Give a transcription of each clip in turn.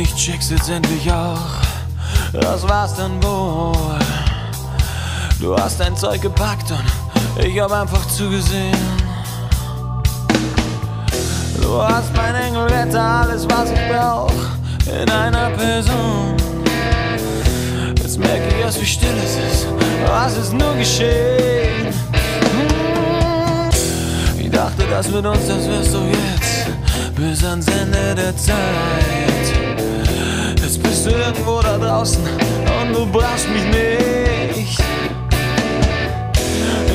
check's jetzt endlich auch. Das war's dann wohl. Du hast dein Zeug gepackt und ich hab einfach zugesehen. Du hast mein Engelwetter, alles was ich brauch, in einer Person. Jetzt merke ich erst, wie still es ist. Was ist nur geschehen? Hm. Ich dachte, das mit uns, das wär's doch jetzt, bis ans Ende der Zeit. Bist du irgendwo da draußen und du brauchst mich nicht.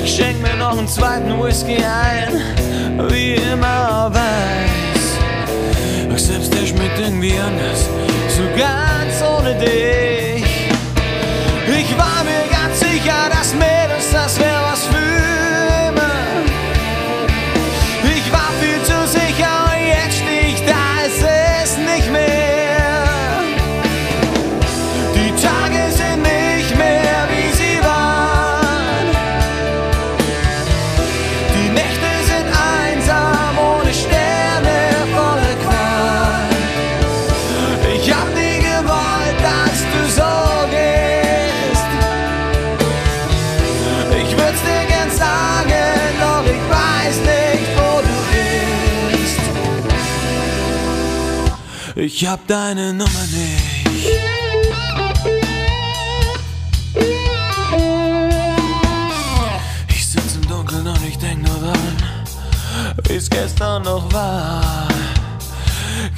Ich schenk mir noch einen zweiten Whisky ein, wie immer weiß. Doch selbst der schmeckt irgendwie anders, so ganz ohne dich. Ich hab deine Nummer nicht. Ich sitz im Dunkeln und ich denk nur dran, wie's gestern noch war.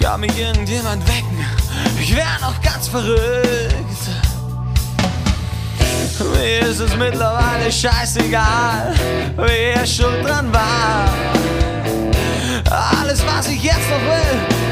Kann mich irgendjemand wecken? Ich wär noch ganz verrückt. Mir ist es mittlerweile scheißegal, wer schuld dran war. Alles, was ich jetzt noch will,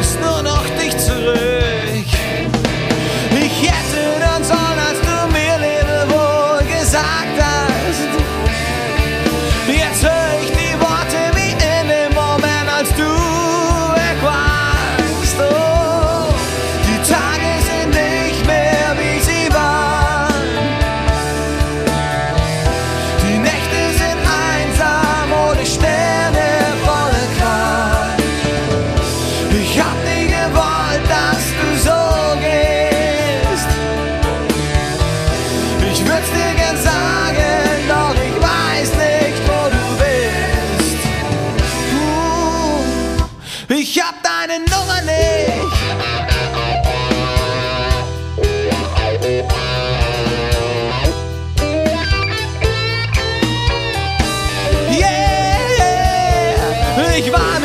ich war